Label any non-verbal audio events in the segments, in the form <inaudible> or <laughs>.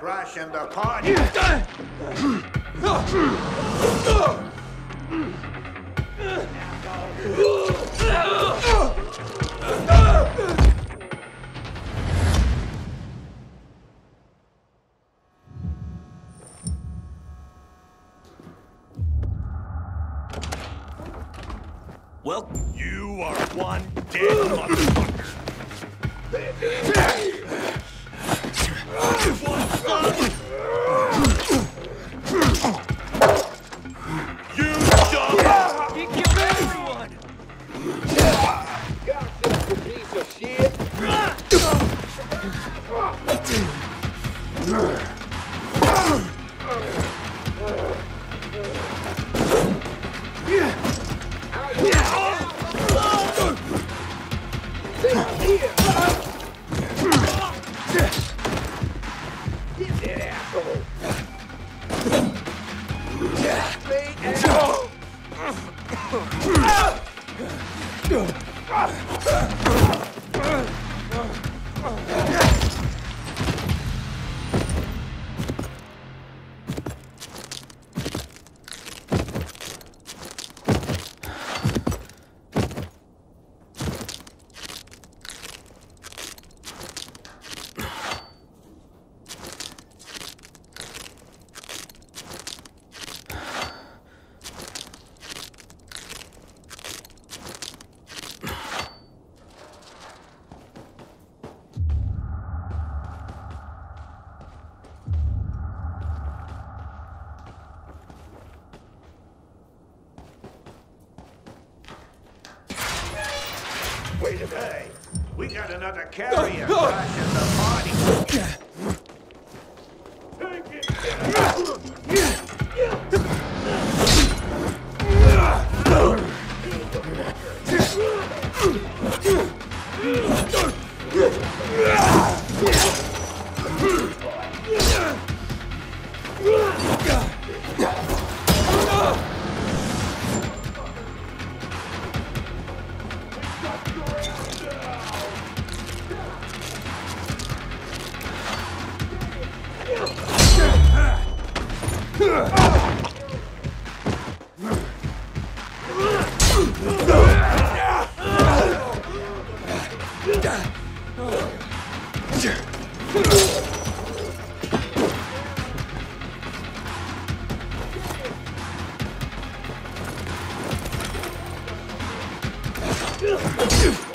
carrier crashing the party. Well, you are one Not Ugh!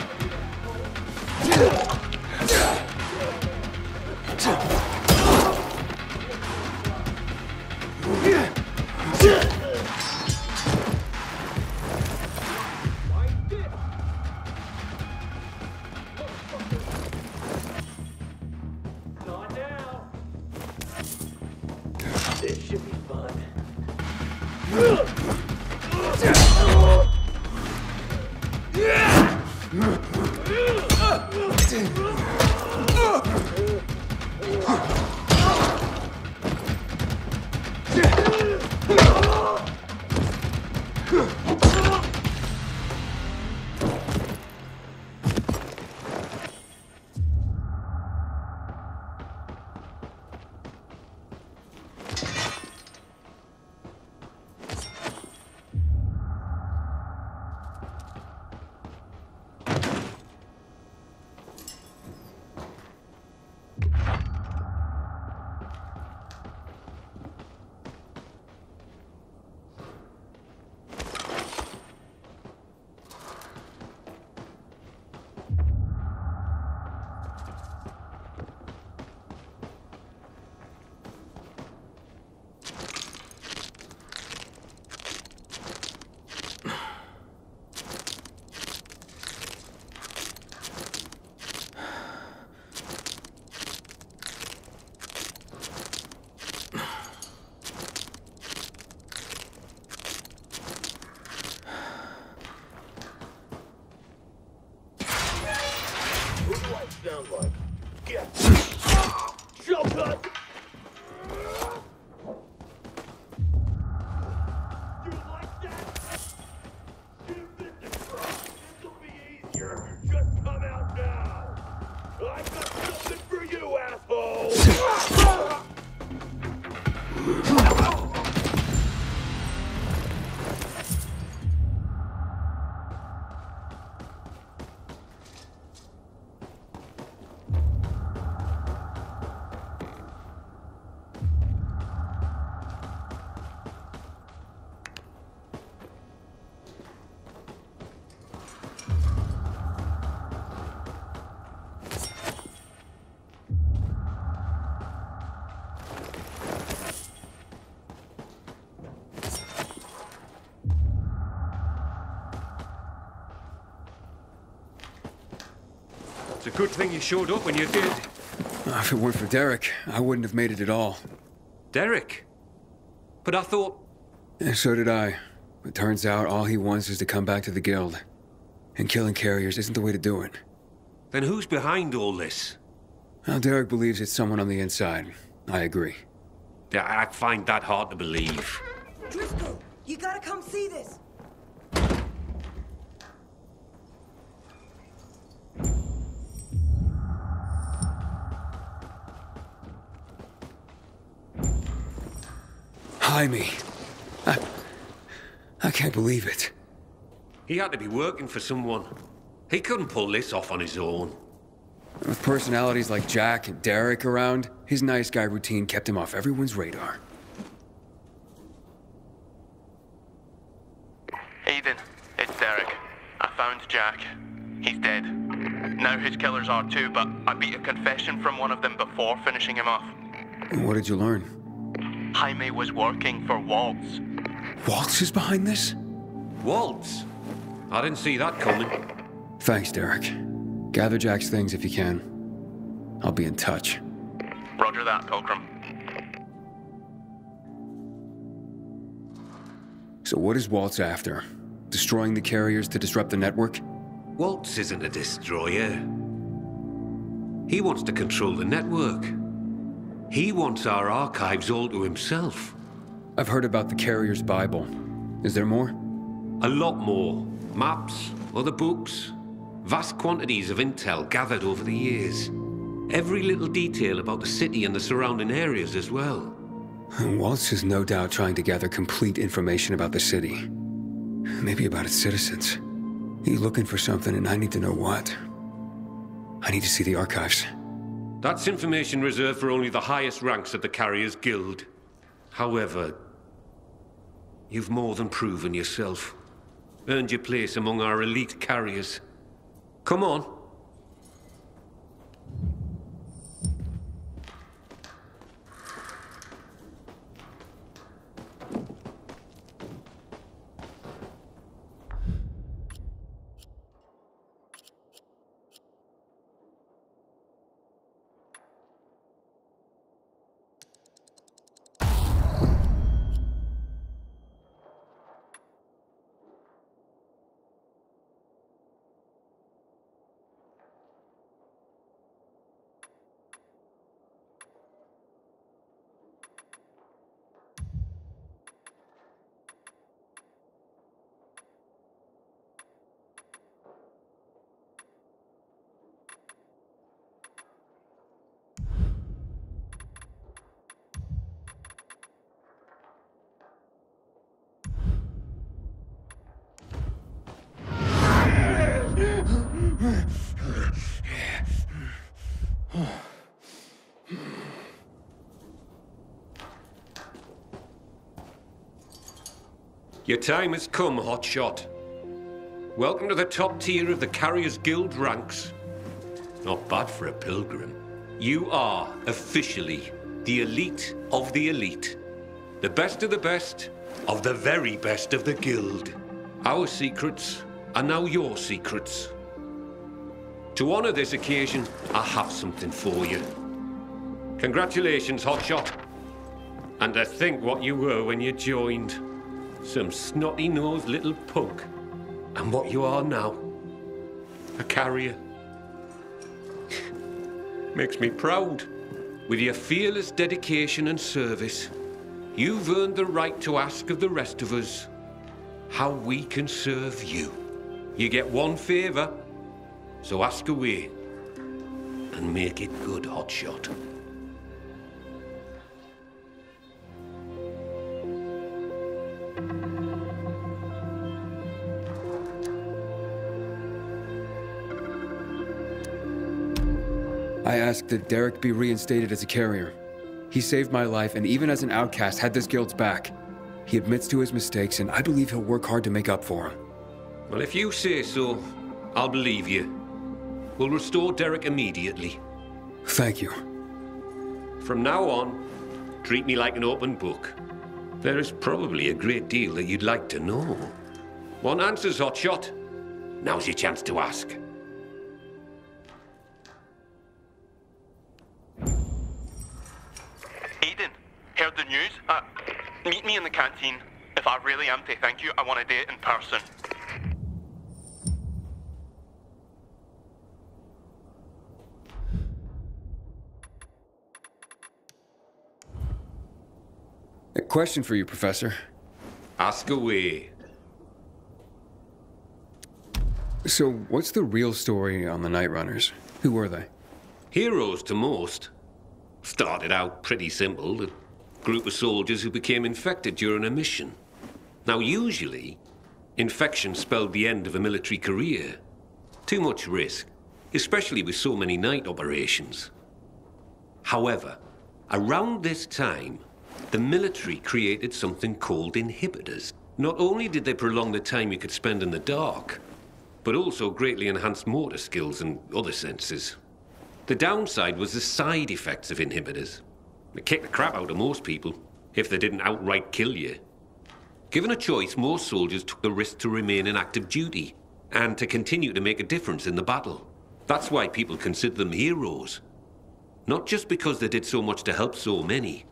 It's a good thing you showed up when you did. If it weren't for Derek, I wouldn't have made it at all. Derek. But I thought. And so did I. But turns out all he wants is to come back to the guild. And killing carriers isn't the way to do it. Then who's behind all this? Well, Derek believes it's someone on the inside. I agree. Yeah, I find that hard to believe. Driscoll, you gotta come see this. Jaime. I. I can't believe it. He had to be working for someone. He couldn't pull this off on his own. With personalities like Jack and Derek around, his nice guy routine kept him off everyone's radar. Ethan, it's Derek. I found Jack. He's dead. Now his killers are too, but I beat a confession from one of them before finishing him off. What did you learn? Jaime was working for Waltz. Waltz is behind this? Waltz? I didn't see that coming. Thanks, Derek. Gather Jack's things if you can. I'll be in touch. Roger that, Pilgrim. So what is Waltz after? Destroying the carriers to disrupt the network? Waltz isn't a destroyer. He wants to control the network. He wants our archives all to himself. I've heard about the carrier's Bible. Is there more? A lot more. Maps, other books, vast quantities of intel gathered over the years. Every little detail about the city and the surrounding areas as well. Waltz is no doubt trying to gather complete information about the city. Maybe about its citizens. He's looking for something and I need to know what. I need to see the archives. That's information reserved for only the highest ranks of the Carriers Guild. However, you've more than proven yourself. Earned your place among our elite carriers. Come on. Your time has come, Hotshot. Welcome to the top tier of the Carriers Guild ranks. Not bad for a pilgrim. You are officially the elite of the elite. The best of the best of the very best of the guild. Our secrets are now your secrets. To honor this occasion, I have something for you. Congratulations, Hotshot. And to think what you were when you joined. Some snotty-nosed little punk. And what you are now. A carrier. <laughs> Makes me proud. With your fearless dedication and service, you've earned the right to ask of the rest of us how we can serve you. You get one favor, so ask away. And make it good, Hotshot. I asked that Derek be reinstated as a carrier. He saved my life and even as an outcast had this guild's back. He admits to his mistakes and I believe he'll work hard to make up for them. Well, if you say so, I'll believe you. We'll restore Derek immediately. Thank you. From now on, treat me like an open book. There is probably a great deal that you'd like to know. One answers, hot shot. Now's your chance to ask. Heard the news? Uh, meet me in the canteen. If I really am to thank you, I want to do it in person. A question for you, Professor. Ask away. So, what's the real story on the Night Runners? Who were they? Heroes to most. Started out pretty simple a group of soldiers who became infected during a mission. Now, usually, infection spelled the end of a military career. Too much risk, especially with so many night operations. However, around this time, the military created something called inhibitors. Not only did they prolong the time you could spend in the dark, but also greatly enhanced motor skills and other senses. The downside was the side effects of inhibitors. They kicked the crap out of most people, if they didn't outright kill you. Given a choice, most soldiers took the risk to remain in active duty and to continue to make a difference in the battle. That's why people consider them heroes. Not just because they did so much to help so many,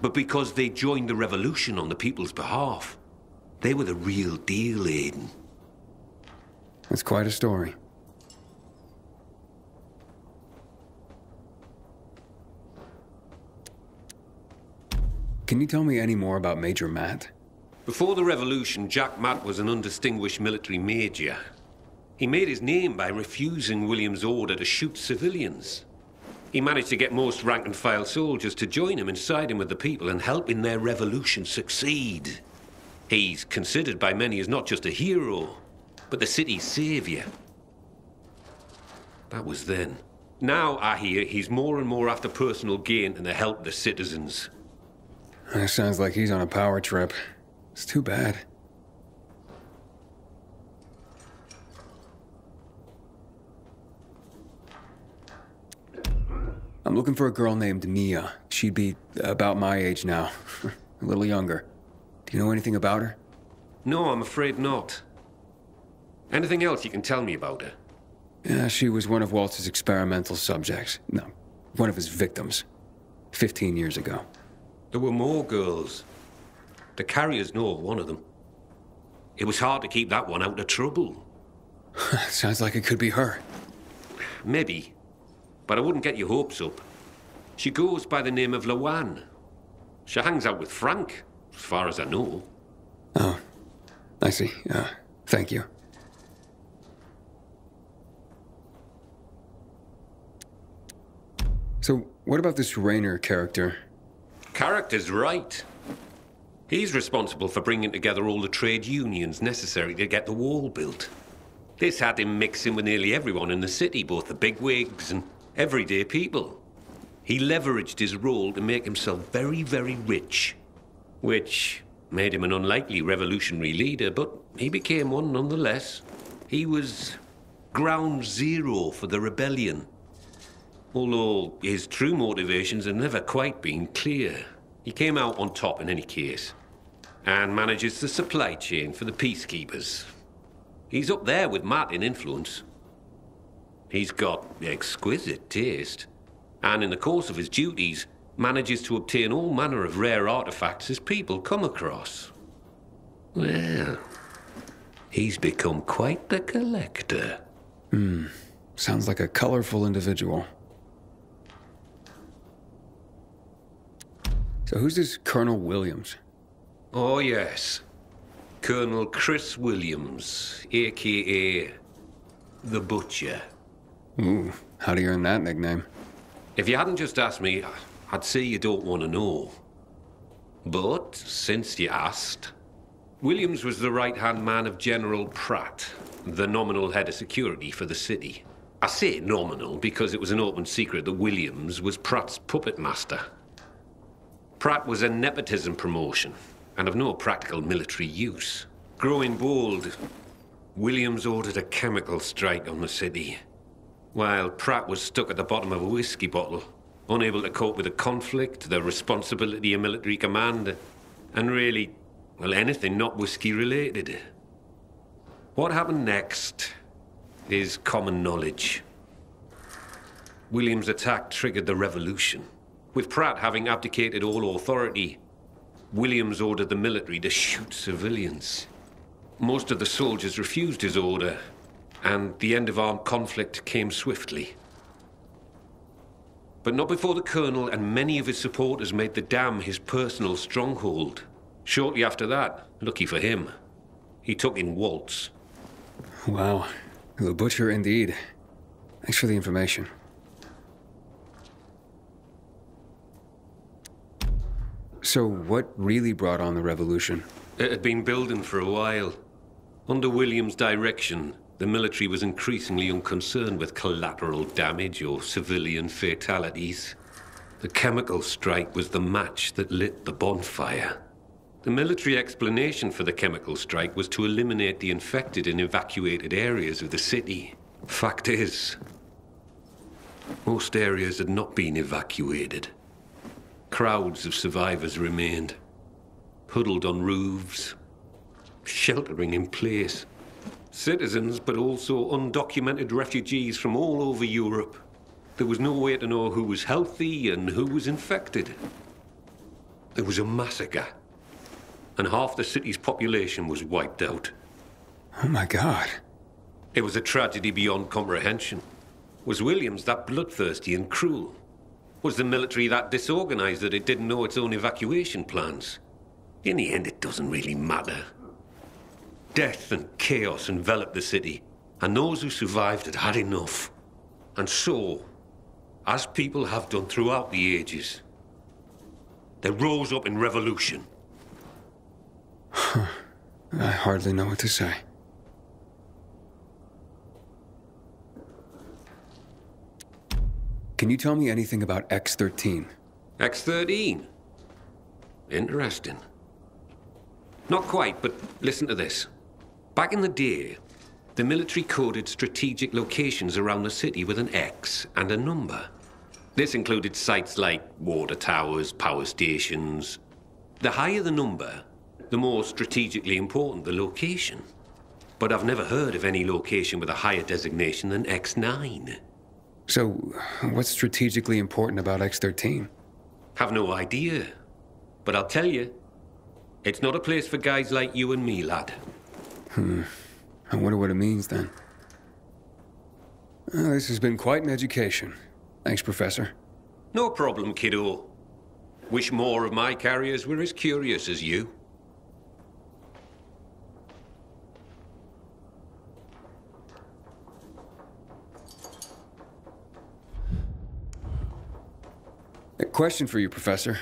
but because they joined the revolution on the people's behalf. They were the real deal, Aiden. That's quite a story. Can you tell me any more about Major Matt? Before the revolution, Jack Matt was an undistinguished military major. He made his name by refusing William's order to shoot civilians. He managed to get most rank and file soldiers to join him and side him with the people and help in their revolution succeed. He's considered by many as not just a hero, but the city's savior. That was then. Now, I hear, he's more and more after personal gain and the help the citizens. That sounds like he's on a power trip. It's too bad. I'm looking for a girl named Mia. She'd be about my age now. <laughs> a little younger. Do you know anything about her? No, I'm afraid not. Anything else you can tell me about her? Yeah, she was one of Waltz's experimental subjects. No, one of his victims. 15 years ago. There were more girls. The carriers know of one of them. It was hard to keep that one out of trouble. <laughs> Sounds like it could be her. Maybe. But I wouldn't get your hopes up. She goes by the name of Lawan. She hangs out with Frank, as far as I know. Oh, I see. Uh, thank you. So, what about this Rayner character? Character's right. He's responsible for bringing together all the trade unions necessary to get the wall built. This had him mixing with nearly everyone in the city, both the bigwigs and everyday people. He leveraged his role to make himself very, very rich, which made him an unlikely revolutionary leader, but he became one nonetheless. He was ground zero for the rebellion. Although his true motivations have never quite been clear. He came out on top in any case, and manages the supply chain for the peacekeepers. He's up there with Matt in influence. He's got exquisite taste, and in the course of his duties, manages to obtain all manner of rare artifacts his people come across. Well, he's become quite the collector. Hmm. Sounds like a colorful individual. So who's this Colonel Williams? Oh, yes. Colonel Chris Williams, aka the Butcher. Ooh, how do you earn that nickname? If you hadn't just asked me, I'd say you don't want to know. But since you asked, Williams was the right hand man of General Pratt, the nominal head of security for the city. I say nominal because it was an open secret that Williams was Pratt's puppet master. Pratt was a nepotism promotion and of no practical military use. Growing bold, Williams ordered a chemical strike on the city, while Pratt was stuck at the bottom of a whiskey bottle, unable to cope with the conflict, the responsibility of military command, and really, well, anything not whiskey related. What happened next is common knowledge. Williams' attack triggered the revolution. With Pratt having abdicated all authority, Williams ordered the military to shoot civilians. Most of the soldiers refused his order, and the end of armed conflict came swiftly. But not before the Colonel and many of his supporters made the dam his personal stronghold. Shortly after that, lucky for him, he took in Waltz. Wow. The butcher indeed. Thanks for the information. So, what really brought on the revolution? It had been building for a while. Under William's direction, the military was increasingly unconcerned with collateral damage or civilian fatalities. The chemical strike was the match that lit the bonfire. The military explanation for the chemical strike was to eliminate the infected in evacuated areas of the city. Fact is, most areas had not been evacuated. Crowds of survivors remained, huddled on roofs, sheltering in place. Citizens, but also undocumented refugees from all over Europe. There was no way to know who was healthy and who was infected. There was a massacre, and half the city's population was wiped out. Oh my god. It was a tragedy beyond comprehension. Was Williams that bloodthirsty and cruel? Was the military that disorganized that it didn't know its own evacuation plans? In the end, it doesn't really matter. Death and chaos enveloped the city, and those who survived had had enough. And so, as people have done throughout the ages, they rose up in revolution. <sighs> I hardly know what to say. Can you tell me anything about X13? X13. Interesting. Not quite, but listen to this. Back in the day, the military coded strategic locations around the city with an X and a number. This included sites like water towers, power stations. The higher the number, the more strategically important the location. But I've never heard of any location with a higher designation than X9. So, what's strategically important about X13? Have no idea. But I'll tell you, it's not a place for guys like you and me, lad. Hmm. I wonder what it means then. Well, this has been quite an education. Thanks, Professor. No problem, kiddo. Wish more of my carriers were as curious as you. A question for you, Professor.